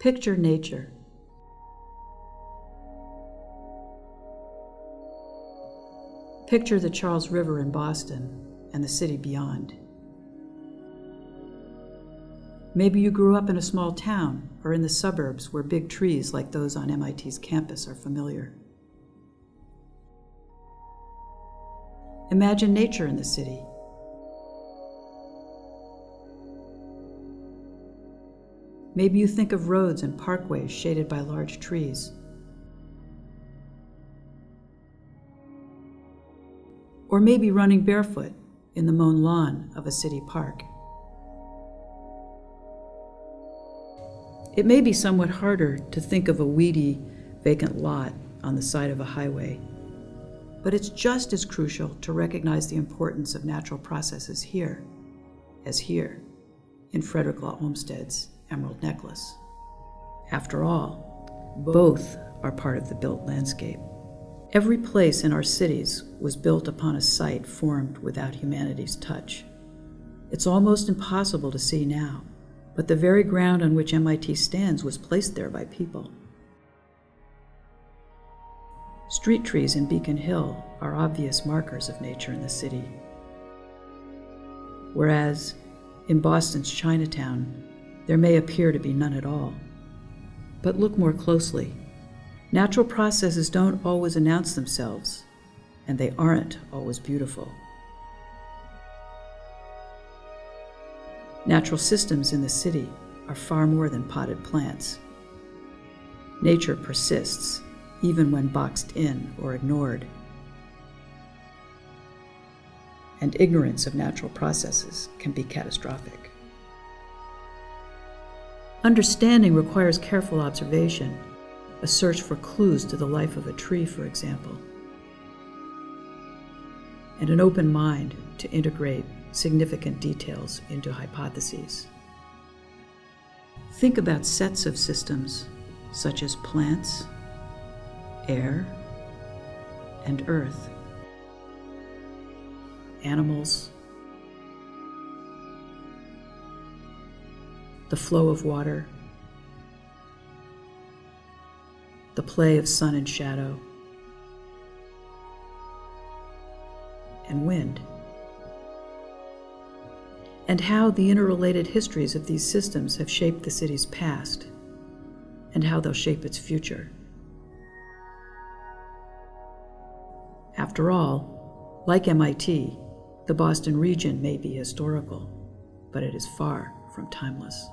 Picture nature. Picture the Charles River in Boston and the city beyond. Maybe you grew up in a small town or in the suburbs where big trees like those on MIT's campus are familiar. Imagine nature in the city. Maybe you think of roads and parkways shaded by large trees. Or maybe running barefoot in the mown lawn of a city park. It may be somewhat harder to think of a weedy, vacant lot on the side of a highway, but it's just as crucial to recognize the importance of natural processes here as here in Frederick Law Olmsted's Emerald Necklace. After all, both are part of the built landscape. Every place in our cities was built upon a site formed without humanity's touch. It's almost impossible to see now, but the very ground on which MIT stands was placed there by people. Street trees in Beacon Hill are obvious markers of nature in the city. Whereas in Boston's Chinatown, there may appear to be none at all. But look more closely. Natural processes don't always announce themselves, and they aren't always beautiful. Natural systems in the city are far more than potted plants. Nature persists, even when boxed in or ignored. And ignorance of natural processes can be catastrophic. Understanding requires careful observation, a search for clues to the life of a tree, for example, and an open mind to integrate significant details into hypotheses. Think about sets of systems such as plants, air, and earth, animals, the flow of water, the play of sun and shadow, and wind and how the interrelated histories of these systems have shaped the city's past, and how they'll shape its future. After all, like MIT, the Boston region may be historical, but it is far from timeless.